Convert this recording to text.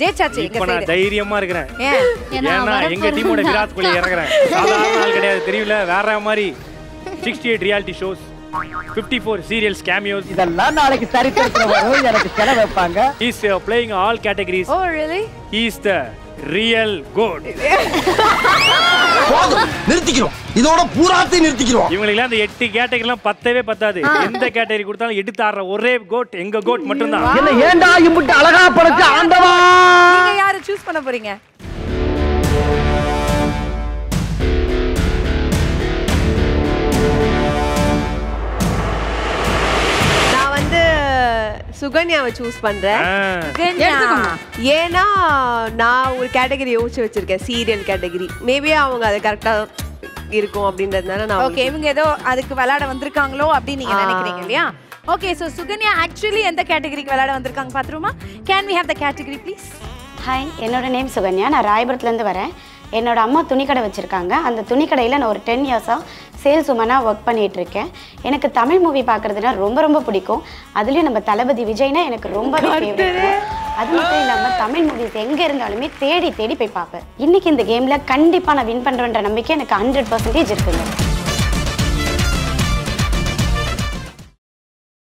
ஜெயிச்சாச்சு இப்ப நான் தைரியமா இருக்கிறேன். ஏன்? ஏன்னா எங்க டீமோட விராட் கோலி இறங்குறேன். சாதாரண ஆள் கிடையாது. தெரியல வேற மாதிரி sixty eight reality shows fifty four serials cameos இதெல்லாம் நாளைக்கு சரித்திரத்துல எனக்கு செலவு வைப்பாங்க. Is playing all categories oh really is the real goat நிறுத்திக்கிறோம். இதோட பூராத்தையும் நிறுத்திக்கிறோம். இவங்களுக்குலாம் அந்த எட்டு கேட்டகரிலாம் பத்தவே பத்தாது. எந்த கேட்டகரி கொடுத்தாலும் எடுத்து ஆடுற ஒரே கோட் எங்க கோட் மட்டும்தான். என்ன ஏன்டா இம்புட்டு அழகா படைச்ச ஆண்டவா? பண்ண போறீங்க? நான் வந்து சுகன்யாவை சூஸ் பண்றேன். ஏன்னா நான் ஒரு கேட்டகரி யோசிச்சு வச்சிருக்கேன் சீரியல் கேட்டகரி மேபி அவங்க அது கரெக்டா இருக்கும் அப்படின்றதுனால நான் ஓகே இவங்க ஏதோ அதுக்கு விளையாட வந்திருக்காங்களோ அப்படின்னு நீங்க. நினைக்கிறீங்க இல்லையா? ஓகே சோ சுகன்யா ஆக்சுவலி எந்த கேட்டகரிக்கு விளையாட வந்திருக்காங்க பாத்துருமா can we have the category please hi என்னோட நேம் சுகன்யா. நான் ராயபுரத்துலேருந்து வரேன். என்னோட அம்மா துணிக்கடை வச்சுருக்காங்க. அந்த துணிக்கடையில் நான் ஒரு டென் இயர்ஸாக சேல்ஸ் உமனாக ஒர்க் பண்ணிட்டு இருக்கேன் எனக்கு தமிழ் மூவி பார்க்குறதுனா ரொம்ப ரொம்ப பிடிக்கும். அதுலேயும் நம்ம தளபதி விஜய்னா எனக்கு ஃபேவரட் அது மட்டும் இல்லாமல் தமிழ் மூவிஸ் எங்கே இருந்தாலுமே தேடி தேடி போய் பார்ப்பேன். இன்னைக்கு இந்த கேமில் கண்டிப்பாக நான் வின் பண்ணுறேன்ற நம்பிக்கை எனக்கு ஹண்ட்ரட் பர்சன்டேஜ் இருக்குங்க.